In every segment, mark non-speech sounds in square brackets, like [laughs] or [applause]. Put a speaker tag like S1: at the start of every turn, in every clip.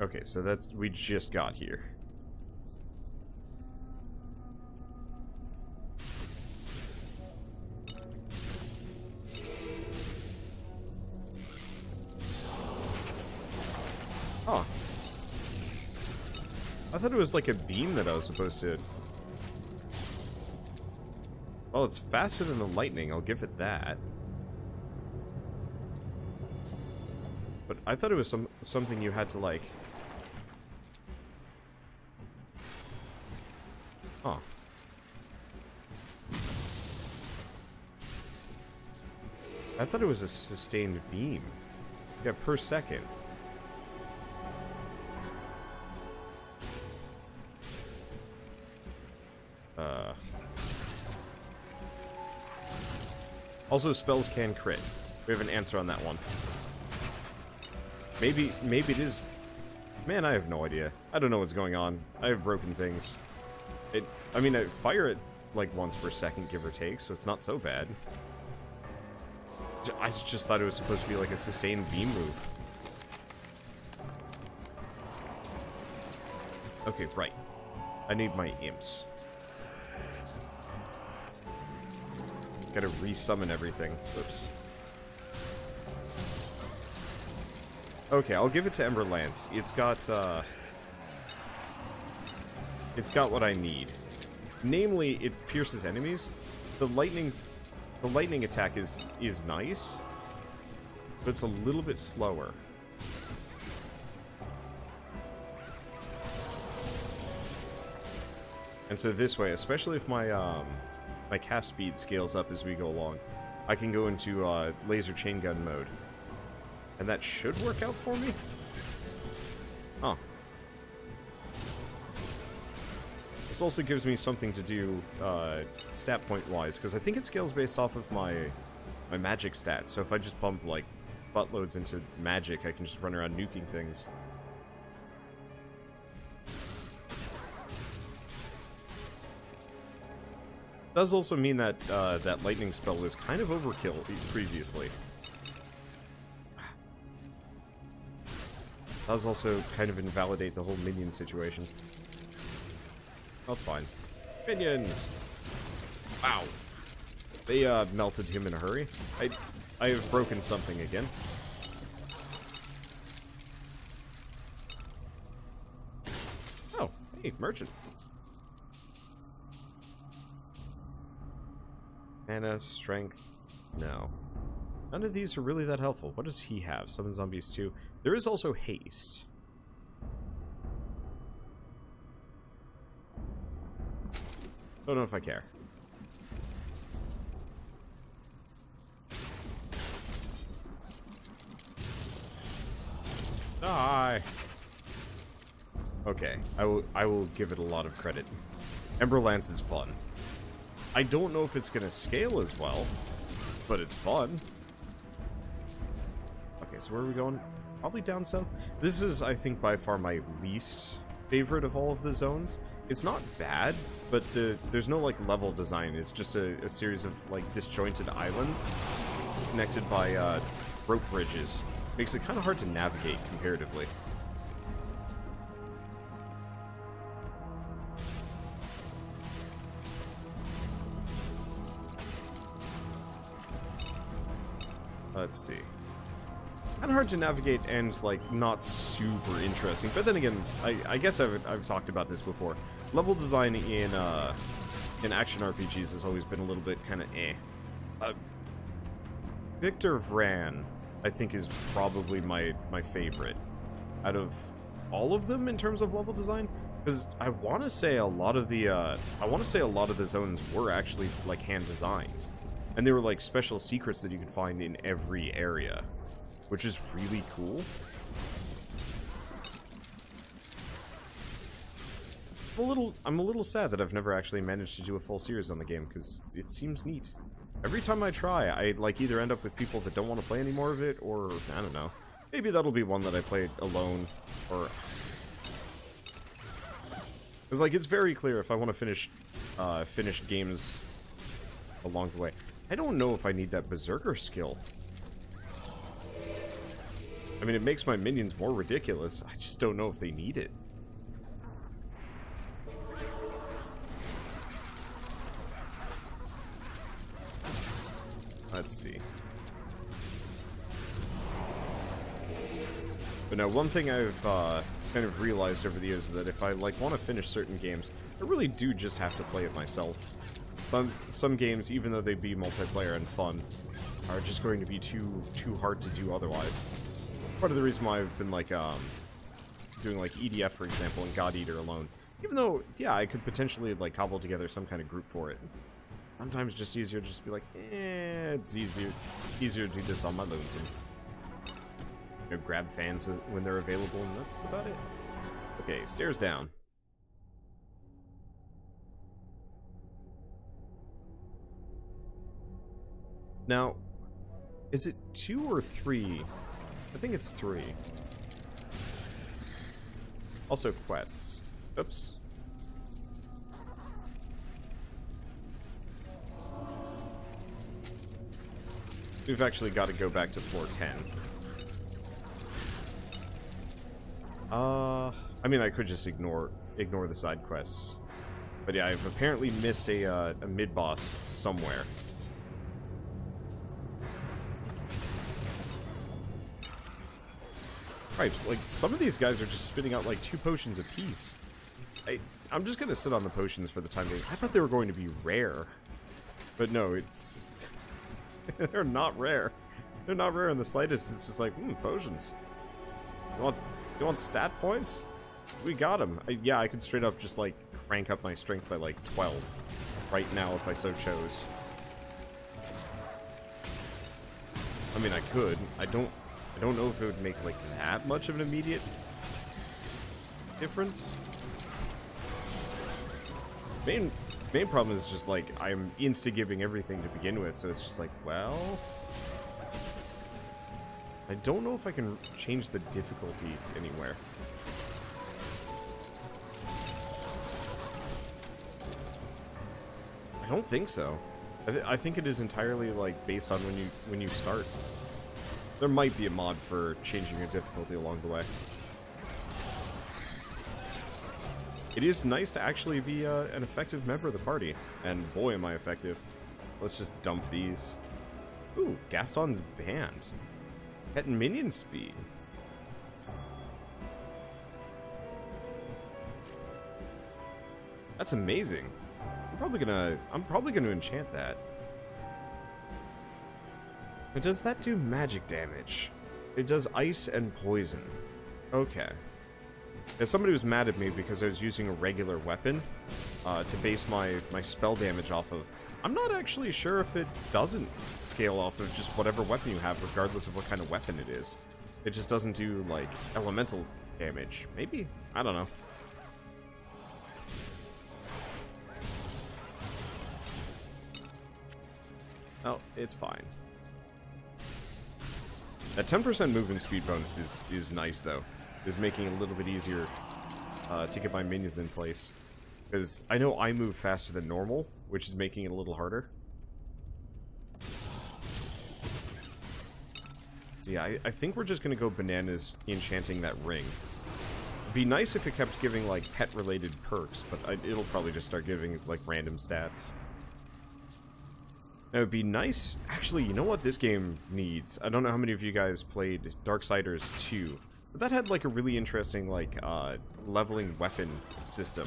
S1: Okay, so that's... We just got here. Oh. I thought it was like a beam that I was supposed to... Well, it's faster than the lightning, I'll give it that. But I thought it was some something you had to like... I thought it was a sustained beam. Yeah, per second. Uh... Also, spells can crit. We have an answer on that one. Maybe, maybe it is... Man, I have no idea. I don't know what's going on. I have broken things. It, I mean, I fire it like once per second, give or take, so it's not so bad. I just thought it was supposed to be like a sustained beam move. Okay, right. I need my imps. Gotta resummon everything. Oops. Okay, I'll give it to Ember Lance. It's got, uh... It's got what I need. Namely, it pierces enemies. The lightning... The lightning attack is, is nice, but it's a little bit slower. And so this way, especially if my, um, my cast speed scales up as we go along, I can go into, uh, laser chain gun mode. And that should work out for me? Huh. This also gives me something to do uh, stat point wise, because I think it scales based off of my my magic stats. So if I just pump like buttloads into magic, I can just run around nuking things. Does also mean that uh, that lightning spell was kind of overkill previously. does also kind of invalidate the whole minion situation. That's fine. Minions! Wow. They, uh, melted him in a hurry. I, I have broken something again. Oh, hey, merchant. Mana, strength, no. None of these are really that helpful. What does he have? Summon zombies too. There is also haste. Don't know if I care. Die! Okay, I will, I will give it a lot of credit. Ember Lance is fun. I don't know if it's going to scale as well, but it's fun. Okay, so where are we going? Probably down south. This is, I think, by far my least favorite of all of the zones. It's not bad, but the, there's no, like, level design. It's just a, a series of, like, disjointed islands connected by uh, rope bridges. Makes it kind of hard to navigate comparatively. Let's see kind of hard to navigate and, like, not super interesting. But then again, I, I guess I've, I've talked about this before. Level design in, uh, in action RPGs has always been a little bit kind of eh. Uh, Victor Vran, I think, is probably my, my favorite out of all of them in terms of level design. Because I want to say a lot of the, uh, I want to say a lot of the zones were actually, like, hand-designed. And they were, like, special secrets that you could find in every area which is really cool. I'm a little, I'm a little sad that I've never actually managed to do a full series on the game, because it seems neat. Every time I try, I like either end up with people that don't want to play any more of it, or, I don't know. Maybe that'll be one that I play alone, or... Because, like, it's very clear if I want to finish, uh, finish games along the way. I don't know if I need that Berserker skill. I mean, it makes my minions more ridiculous. I just don't know if they need it. Let's see. But now, one thing I've uh, kind of realized over the years is that if I like want to finish certain games, I really do just have to play it myself. Some some games, even though they be multiplayer and fun, are just going to be too too hard to do otherwise. Part of the reason why I've been like um, doing like EDF for example and God Eater alone, even though yeah I could potentially like cobble together some kind of group for it. Sometimes it's just easier to just be like, eh, it's easier easier to do this on my lonesome. You know, grab fans when they're available, and that's about it. Okay, stairs down. Now, is it two or three? I think it's three. Also quests. Oops. We've actually got to go back to floor 10. Uh, I mean, I could just ignore ignore the side quests. But yeah, I've apparently missed a, uh, a mid-boss somewhere. Right, like, some of these guys are just spitting out, like, two potions apiece. I, I'm just gonna sit on the potions for the time being. I thought they were going to be rare. But no, it's... [laughs] they're not rare. They're not rare in the slightest. It's just like, hmm, potions. You want, you want stat points? We got them. I, yeah, I could straight up just, like, crank up my strength by, like, 12 right now if I so chose. I mean, I could. I don't I don't know if it would make like that much of an immediate difference. Main main problem is just like I'm insta-gibbing everything to begin with, so it's just like, well... I don't know if I can change the difficulty anywhere. I don't think so. I, th I think it is entirely like based on when you when you start. There might be a mod for changing your difficulty along the way. It is nice to actually be uh, an effective member of the party. And boy, am I effective. Let's just dump these. Ooh, Gaston's band. Pet minion speed. That's amazing. I'm probably gonna I'm probably gonna enchant that. But does that do magic damage? It does ice and poison. Okay. As somebody was mad at me because I was using a regular weapon uh, to base my, my spell damage off of. I'm not actually sure if it doesn't scale off of just whatever weapon you have, regardless of what kind of weapon it is. It just doesn't do, like, elemental damage. Maybe? I don't know. Oh, it's fine. That 10% movement speed bonus is, is nice, though. Is making it a little bit easier uh, to get my minions in place. Because I know I move faster than normal, which is making it a little harder. So yeah, I, I think we're just going to go bananas enchanting that ring. Be nice if it kept giving, like, pet-related perks, but I, it'll probably just start giving, like, random stats. It would be nice. Actually, you know what this game needs? I don't know how many of you guys played Darksiders 2, but that had like a really interesting like uh, leveling weapon system.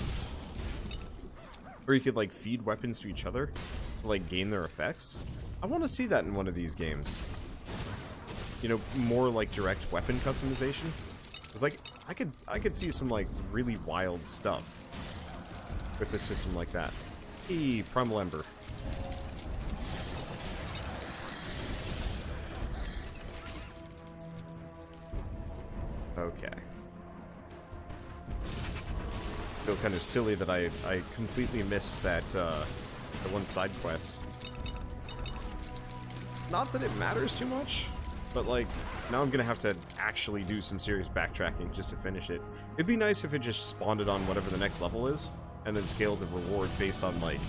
S1: Where you could like feed weapons to each other to like gain their effects. I want to see that in one of these games. You know, more like direct weapon customization. Cause like I could I could see some like really wild stuff with a system like that. Hey, Primal Ember. Kind of silly that I, I completely missed that, uh, the one side quest. Not that it matters too much, but like, now I'm gonna have to actually do some serious backtracking just to finish it. It'd be nice if it just spawned it on whatever the next level is, and then scaled the reward based on, like,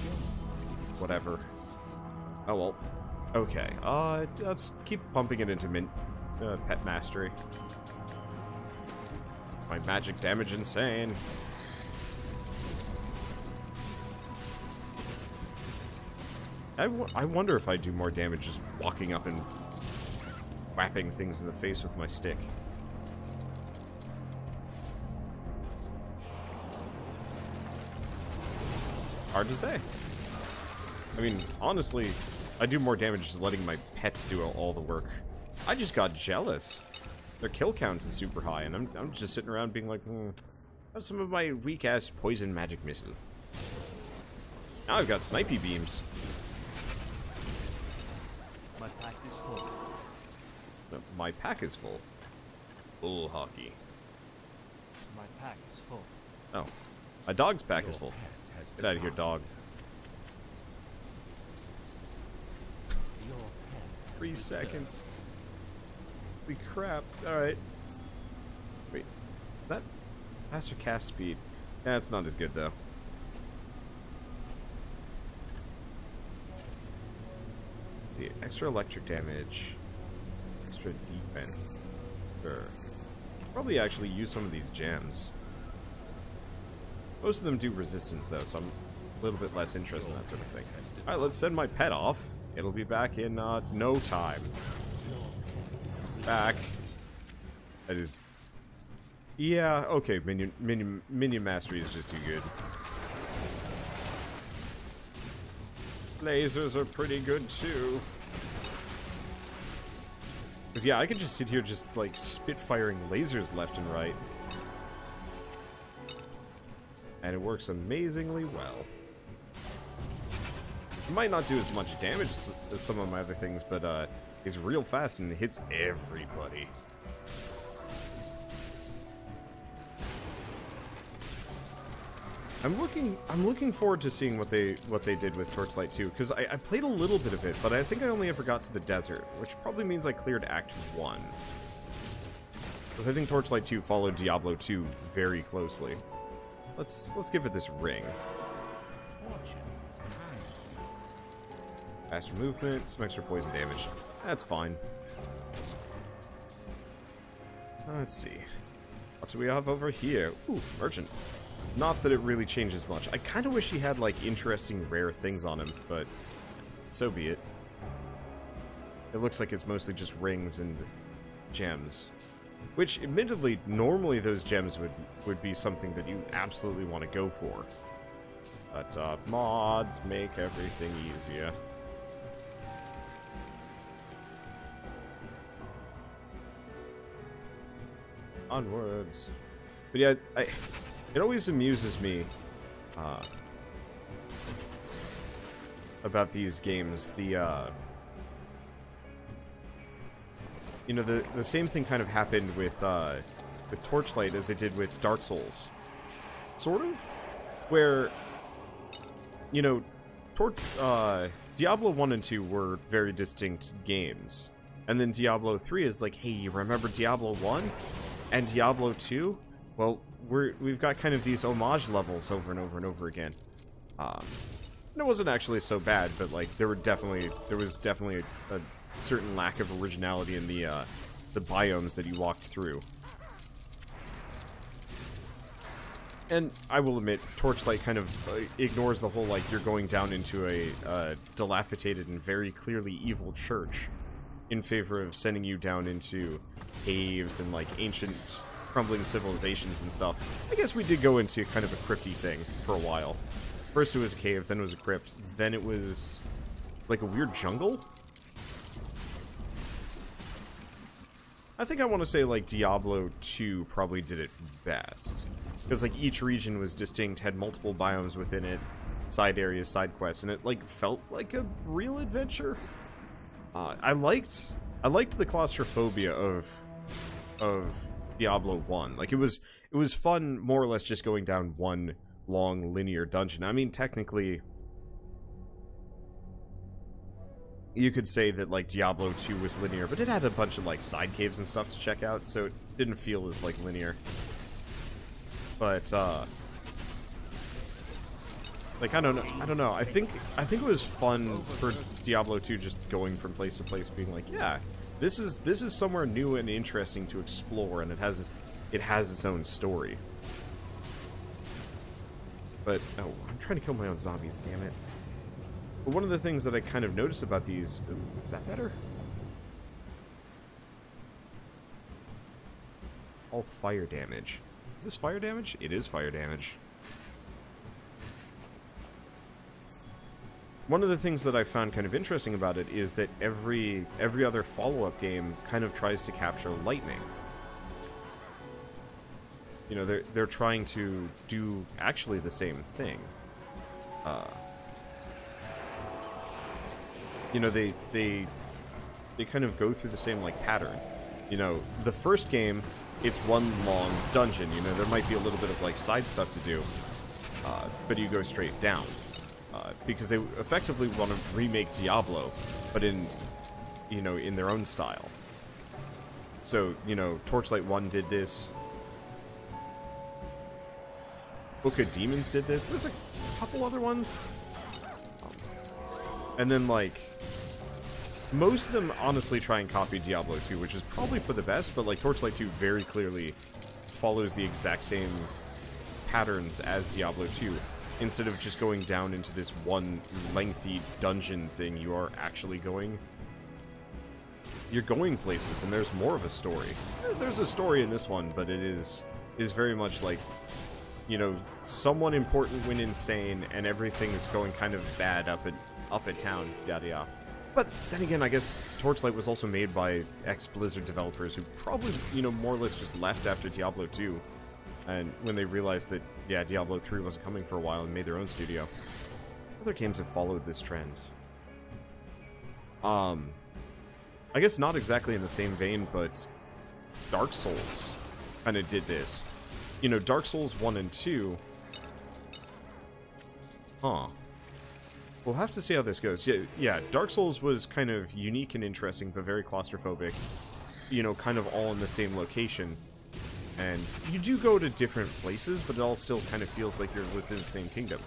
S1: whatever. Oh well. Okay, uh, let's keep pumping it into min uh, pet mastery. My magic damage insane. I, I wonder if I do more damage just walking up and whapping things in the face with my stick. Hard to say. I mean, honestly, I do more damage just letting my pets do all the work. I just got jealous. Their kill count is super high, and I'm, I'm just sitting around being like, hmm, some of my weak-ass poison magic missile. Now I've got snipey beams.
S2: My pack is full.
S1: My pack is full. Bull hockey.
S2: My pack is full.
S1: Oh. My dog's pack is full. Get out of here, dog. Three seconds. Holy crap. Alright. Wait. That faster cast speed. That's not as good, though. See. Extra electric damage. Extra defense. Sure. Probably actually use some of these gems. Most of them do resistance, though, so I'm a little bit less interested in that sort of thing. Alright, let's send my pet off. It'll be back in uh, no time. Back. That is... Yeah, okay, minion, minion, minion mastery is just too good. Lasers are pretty good, too. Because, yeah, I could just sit here just, like, spit-firing lasers left and right. And it works amazingly well. It might not do as much damage as, some of my other things, but uh, is real fast and it hits everybody. I'm looking I'm looking forward to seeing what they what they did with Torchlight 2, because I, I played a little bit of it, but I think I only ever got to the desert, which probably means I cleared Act 1. Because I think Torchlight 2 followed Diablo 2 very closely. Let's let's give it this ring. Faster movement, some extra poison damage. That's fine. Let's see. What do we have over here? Ooh, merchant. Not that it really changes much. I kind of wish he had, like, interesting rare things on him, but so be it. It looks like it's mostly just rings and gems. Which, admittedly, normally those gems would, would be something that you absolutely want to go for. But, uh, mods make everything easier. Onwards. But yeah, I, it always amuses me uh, about these games. The uh, you know the the same thing kind of happened with uh, with Torchlight as it did with Dark Souls, sort of, where you know, Tor uh, Diablo one and two were very distinct games, and then Diablo three is like, hey, you remember Diablo one? And Diablo 2, well, we're we've got kind of these homage levels over and over and over again. Um, and it wasn't actually so bad, but like there were definitely there was definitely a, a certain lack of originality in the uh, the biomes that you walked through. And I will admit, Torchlight kind of uh, ignores the whole like you're going down into a uh, dilapidated and very clearly evil church in favor of sending you down into caves and like ancient crumbling civilizations and stuff. I guess we did go into kind of a crypty thing for a while. First it was a cave, then it was a crypt, then it was like a weird jungle? I think I want to say like Diablo 2 probably did it best. Because like each region was distinct, had multiple biomes within it, side areas, side quests, and it like felt like a real adventure. Uh, I liked I liked the claustrophobia of of Diablo 1. Like it was it was fun more or less just going down one long linear dungeon. I mean technically you could say that like Diablo 2 was linear, but it had a bunch of like side caves and stuff to check out, so it didn't feel as like linear. But uh like I don't know, I don't know. I think I think it was fun for Diablo 2 just going from place to place being like, yeah, This is this is somewhere new and interesting to explore, and it has it has its own story. But oh, I'm trying to kill my own zombies. Damn it! But one of the things that I kind of noticed about these ooh, is that better? All fire damage. Is this fire damage? It is fire damage. One of the things that I found kind of interesting about it is that every every other follow-up game kind of tries to capture lightning. You know, they're they're trying to do actually the same thing. Uh, you know, they they they kind of go through the same like pattern. You know, the first game, it's one long dungeon. You know, there might be a little bit of like side stuff to do, uh, but you go straight down because they effectively want to remake Diablo, but in, you know, in their own style. So, you know, Torchlight 1 did this. Book of Demons did this. There's a couple other ones. And then, like, most of them honestly try and copy Diablo 2, which is probably for the best, but, like, Torchlight 2 very clearly follows the exact same patterns as Diablo 2 instead of just going down into this one lengthy dungeon thing, you are actually going... You're going places, and there's more of a story. Eh, there's a story in this one, but it is is very much like, you know, someone important went insane, and everything is going kind of bad up at up at town, yada yada. But then again, I guess Torchlight was also made by ex-Blizzard developers who probably, you know, more or less just left after Diablo 2 and when they realized that, yeah, Diablo 3 wasn't coming for a while and made their own studio. Other games have followed this trend. Um, I guess not exactly in the same vein, but Dark Souls kind of did this. You know, Dark Souls 1 and 2... Huh. We'll have to see how this goes. Yeah, yeah, Dark Souls was kind of unique and interesting, but very claustrophobic. You know, kind of all in the same location. And you do go to different places, but it all still kind of feels like you're within the same kingdom.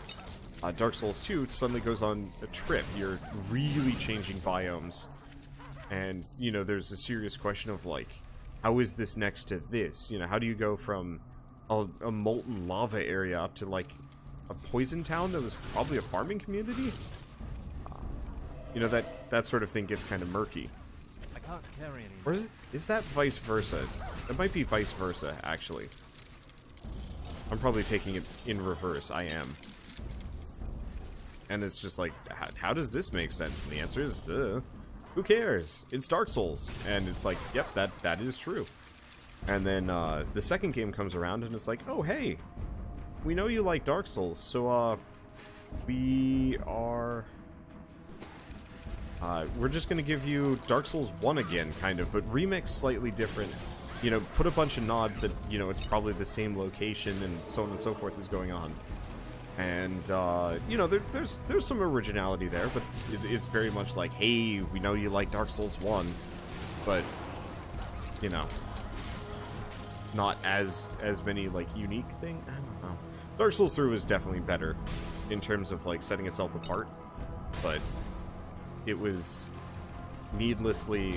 S1: Uh, Dark Souls 2 suddenly goes on a trip. You're really changing biomes. And, you know, there's a serious question of, like, how is this next to this? You know, how do you go from a, a molten lava area up to, like, a poison town that was probably a farming community? You know, that, that sort of thing gets kind of murky
S2: can't carry.
S1: Or is, it, is that vice versa? It might be vice versa, actually. I'm probably taking it in reverse. I am. And it's just like, how, how does this make sense? And the answer is, uh, who cares? It's Dark Souls. And it's like, yep, that that is true. And then uh, the second game comes around and it's like, oh, hey, we know you like Dark Souls, so uh, we are uh, we're just going to give you Dark Souls 1 again, kind of, but remix slightly different. You know, put a bunch of nods that, you know, it's probably the same location and so on and so forth is going on. And, uh, you know, there, there's there's some originality there, but it's, it's very much like, hey, we know you like Dark Souls 1, but, you know, not as as many, like, unique thing. I don't know. Dark Souls 3 was definitely better in terms of, like, setting itself apart, but it was needlessly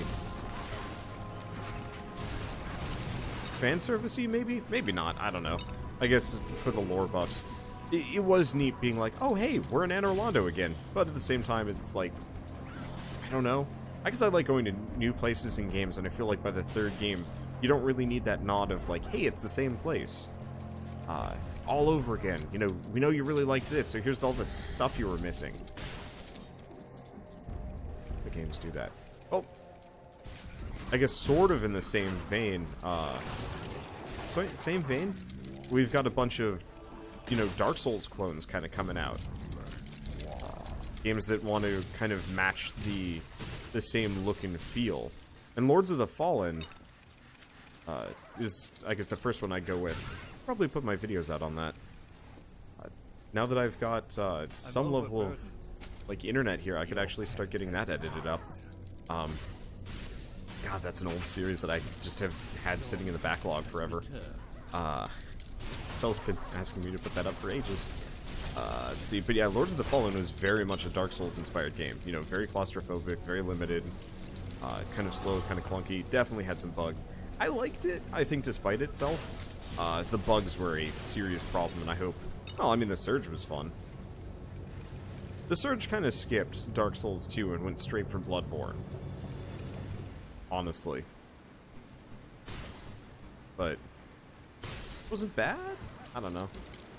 S1: fan servicey maybe? Maybe not. I don't know. I guess for the lore buffs. It, it, was neat being like oh hey we're in Anor Londo again. But at the same time it's like i don't know. I guess i like going to new places in games and i feel like by the third game you don't really need that nod of like hey it's the same place uh, all over again. You know we know you really liked this so here's all the stuff you were missing games do that. Oh, I guess sort of in the same vein. Uh, so, same vein. We've got a bunch of, you know, Dark Souls clones kind of coming out. Games that want to kind of match the the same look and feel. And Lords of the Fallen uh, is, I guess, the first one I go with. Probably put my videos out on that. Uh, now that I've got uh, some level of like internet here, I could actually start getting that edited up. Um, God, that's an old series that I just have had sitting in the backlog forever. Uh, Phil's been asking me to put that up for ages. Uh, let's see, but yeah, Lords of the Fallen was very much a Dark Souls inspired game. You know, very claustrophobic, very limited. Uh, kind of slow, kind of clunky. Definitely had some bugs. I liked it, I think, despite itself. Uh, the bugs were a serious problem, and I hope... Well, I mean, the Surge was fun. The Surge kind of skipped Dark Souls 2 and went straight for Bloodborne. Honestly. But... wasn't bad? I don't know.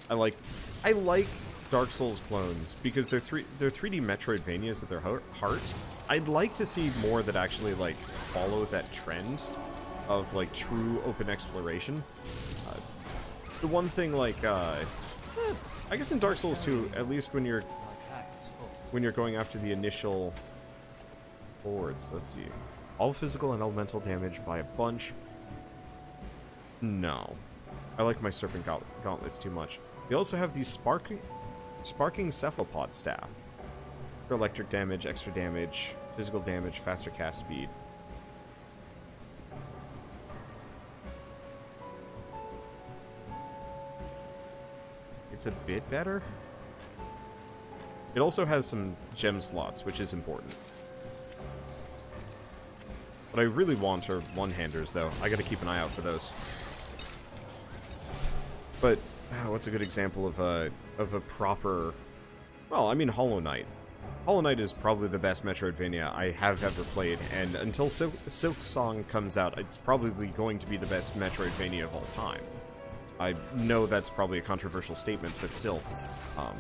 S1: I like... I like Dark Souls clones because they're three they're 3D Metroidvanias at their heart. I'd like to see more that actually like follow that trend of like true open exploration. Uh, the one thing like uh, eh, I guess in Dark Souls 2, at least when you're when you're going after the initial boards, let's see. All physical and elemental damage by a bunch. No. I like my Serpent Gauntlets too much. We also have these sparking Sparking Cephalopod Staff. For electric damage, extra damage, physical damage, faster cast speed. It's a bit better. It also has some gem slots, which is important. What I really want are one-handers, though. I gotta keep an eye out for those. But uh, what's a good example of a of a proper? Well, I mean Hollow Knight. Hollow Knight is probably the best Metroidvania I have ever played, and until Sil Song comes out, it's probably going to be the best Metroidvania of all time. I know that's probably a controversial statement, but still. Um,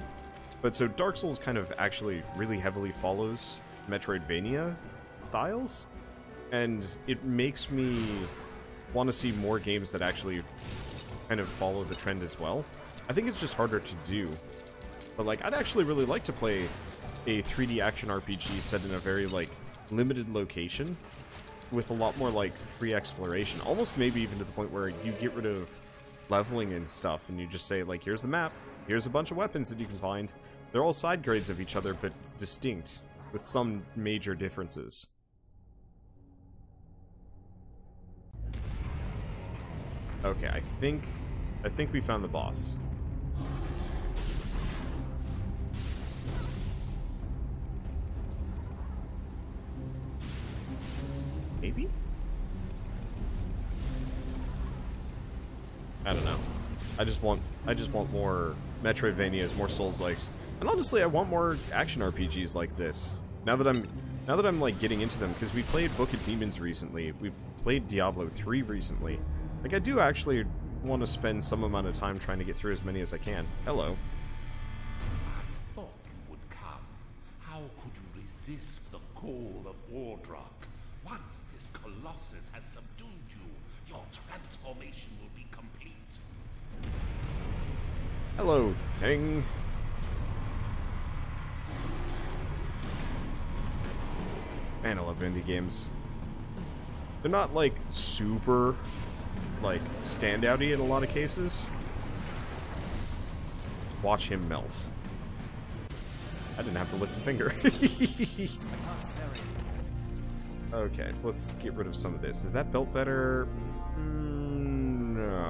S1: but so Dark Souls kind of actually really heavily follows Metroidvania styles, and it makes me want to see more games that actually kind of follow the trend as well. I think it's just harder to do. But, like, I'd actually really like to play a 3D action RPG set in a very, like, limited location with a lot more, like, free exploration. Almost maybe even to the point where you get rid of leveling and stuff and you just say, like, here's the map, here's a bunch of weapons that you can find. They're all side grades of each other, but distinct, with some major differences. Okay, I think... I think we found the boss. Maybe? I don't know. I just want I just want more Metroidvanias, more Souls-likes. And honestly, I want more action RPGs like this. Now that I'm now that I'm like getting into them because we played Book of Demons recently. we've played Diablo 3 recently. Like, I do actually want to spend some amount of time trying to get through as many as I can. Hello.
S3: I thought you would come. How could you resist the call of Wardrock? Once this colossus has subdued you, your transformation
S1: Hello, thing. Man, I love indie games. They're not, like, super like, standouty in a lot of cases. Let's watch him melt. I didn't have to lift a finger. [laughs] okay, so let's get rid of some of this. Is that belt better? Mm, no.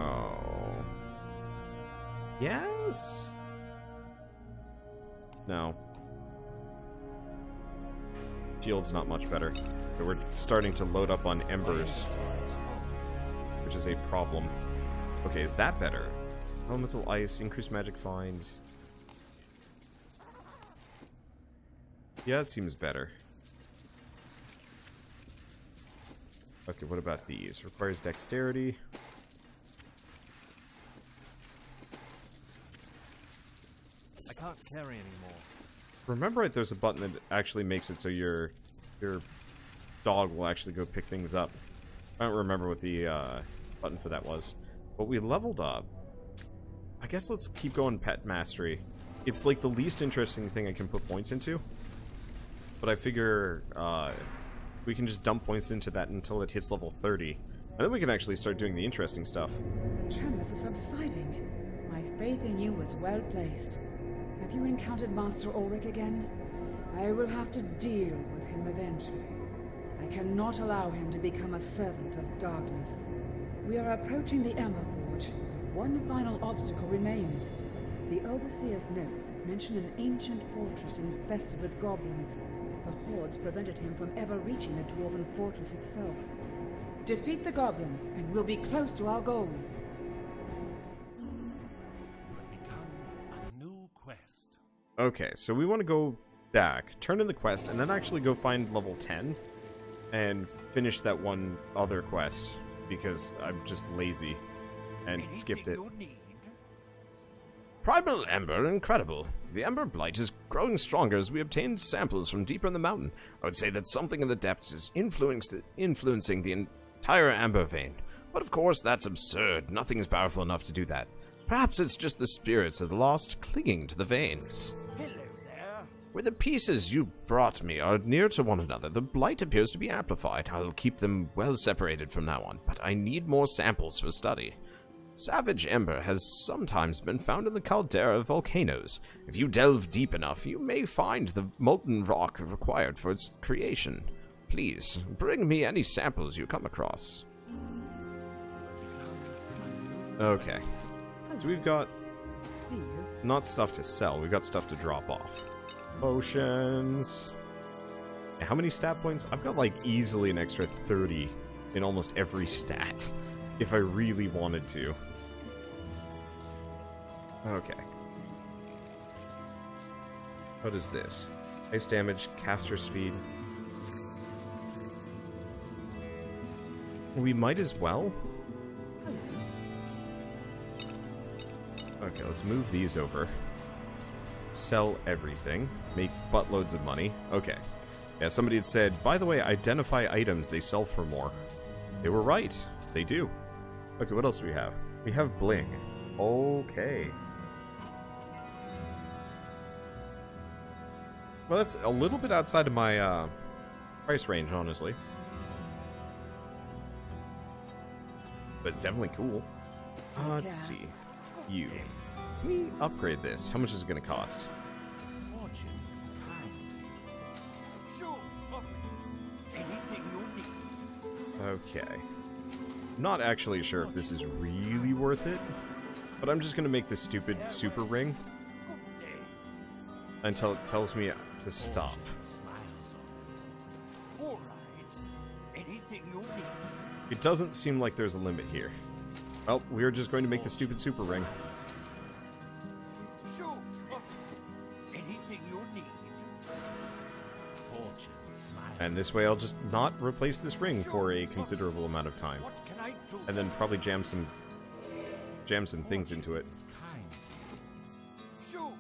S1: Yes? No. Shield's not much better. We're starting to load up on embers which is a problem. Okay, is that better? Elemental Ice, increased magic find. Yeah, that seems better. Okay, what about these? Requires dexterity.
S2: Can't carry anymore.
S1: Remember right, there's a button that actually makes it so your your dog will actually go pick things up. I don't remember what the uh, button for that was. But we leveled up. I guess let's keep going pet mastery. It's like the least interesting thing I can put points into. But I figure uh, we can just dump points into that until it hits level 30. And then we can actually start doing the interesting stuff.
S4: The tremors are subsiding. My faith in you was well placed. Have you encountered Master Alric again? I will have to deal with him eventually. I cannot allow him to become a servant of darkness. We are approaching the Ember Forge. One final obstacle remains. The Overseer's notes mention an ancient fortress infested with goblins. The hordes prevented him from ever reaching the Dwarven fortress itself. Defeat the goblins, and we'll be close to our goal.
S1: Okay, so we want to go back, turn in the quest, and then actually go find level 10 and finish that one other quest because I'm just lazy and skipped it. Primal Ember, incredible. The Ember Blight is growing stronger as we obtained samples from deeper in the mountain. I would say that something in the depths is influencing the entire Ember vein. But of course, that's absurd. Nothing is powerful enough to do that. Perhaps it's just the spirits of the lost clinging to the veins. Where the pieces you brought me are near to one another, the blight appears to be amplified. I'll keep them well separated from now on, but I need more samples for study. Savage ember has sometimes been found in the caldera of volcanoes. If you delve deep enough, you may find the molten rock required for its creation. Please, bring me any samples you come across. Okay. So we've got not stuff to sell, we've got stuff to drop off. Potions. How many stat points? I've got like easily an extra 30 in almost every [laughs] stat, if I really wanted to. Okay. What is this? Ice damage, caster speed. We might as well. Okay, let's move these over. Sell everything. Make buttloads of money. Okay. Yeah, somebody had said, by the way, identify items, they sell for more. They were right. They do. Okay, what else do we have? We have bling. Okay. Well, that's a little bit outside of my uh, price range, honestly. But it's definitely cool. Uh, let's see. You. We upgrade this? How much is it going to cost? Okay. Not actually sure if this is really worth it, but I'm just going to make this stupid super ring until it tells me to stop. It doesn't seem like there's a limit here. Well, we're just going to make the stupid super ring. And this way I'll just not replace this ring for a considerable amount of time.
S2: What can I do?
S1: And then probably jam some jam some things into it.
S3: Is kind.
S2: Sure.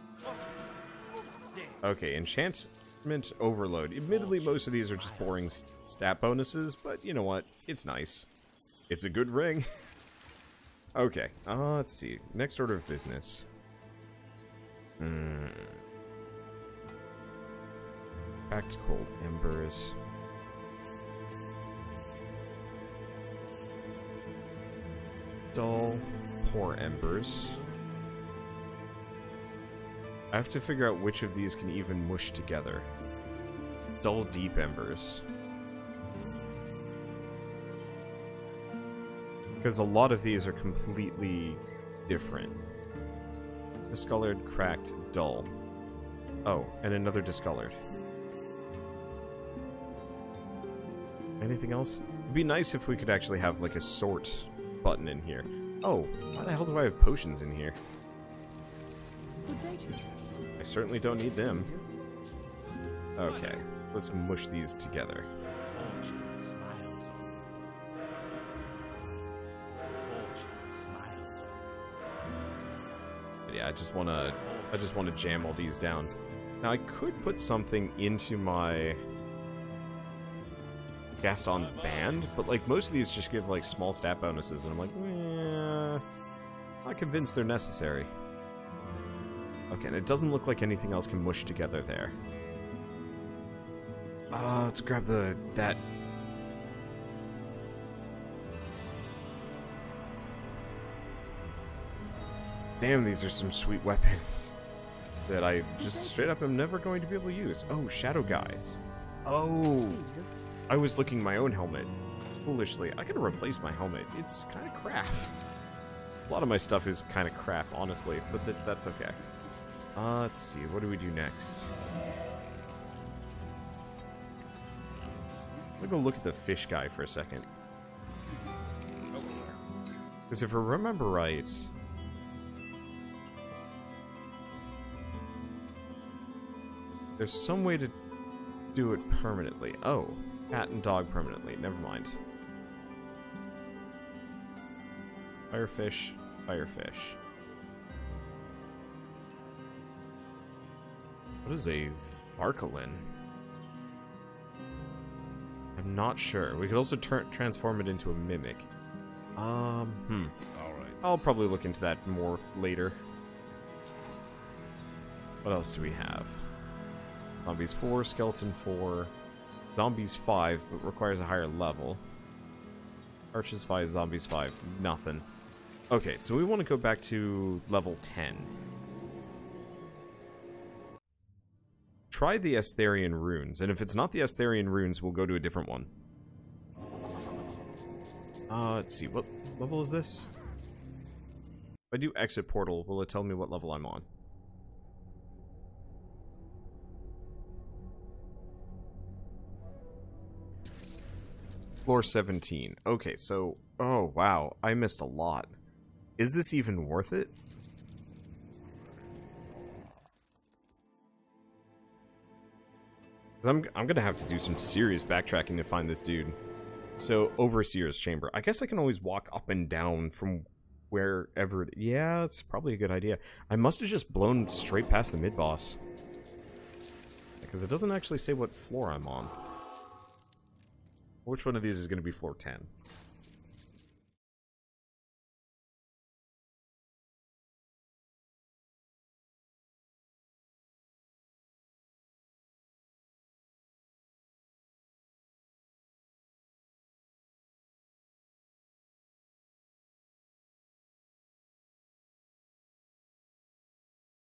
S2: Good day.
S1: Okay, enchantment overload. Admittedly, most of these are just boring stat bonuses, but you know what? It's nice. It's a good ring. [laughs] okay, uh, let's see. Next order of business. Cold embers. Dull, poor embers. I have to figure out which of these can even mush together. Dull deep embers. Because a lot of these are completely different. Discolored, cracked, dull. Oh, and another discolored. Anything else? It'd be nice if we could actually have like a sort button in here. Oh, why the hell do I have potions in here? I certainly don't need them. Okay, so let's mush these together. Yeah, I just wanna I just wanna jam all these down. Now I could put something into my Gaston's band, but like most of these just give like small stat bonuses, and I'm like, eh, not convinced they're necessary. Okay, and it doesn't look like anything else can mush together there. Uh, let's grab the that. Damn, these are some sweet weapons [laughs] that I just straight up am never going to be able to use. Oh, shadow guys. Oh, I was looking my own helmet. Foolishly, I gotta replace my helmet. It's kind of crap. A lot of my stuff is kind of crap, honestly, but th that's okay. Uh, let's see, what do we do next? I'll go look at the fish guy for a second. Because if I remember right... There's some way to do it permanently. Oh, cat and dog permanently. Never mind. Firefish, firefish. What is a Varkolyn? I'm not sure. We could also turn transform it into a mimic. Um, hmm.
S3: All right.
S1: I'll probably look into that more later. What else do we have? Zombies 4, Skeleton 4, Zombies 5, but requires a higher level. Arches 5, Zombies 5, nothing. Okay, so we want to go back to level 10. Try the Estherian runes, and if it's not the Estherian runes, we'll go to a different one. Uh, let's see, what level is this? If I do exit portal, will it tell me what level I'm on? Floor 17. Okay, so... Oh, wow. I missed a lot. Is this even worth it? I'm, I'm gonna have to do some serious backtracking to find this dude. So, Overseer's Chamber. I guess I can always walk up and down from wherever... it- Yeah, that's probably a good idea. I must have just blown straight past the mid-boss. Because it doesn't actually say what floor I'm on. Which one of these is going to be floor 10?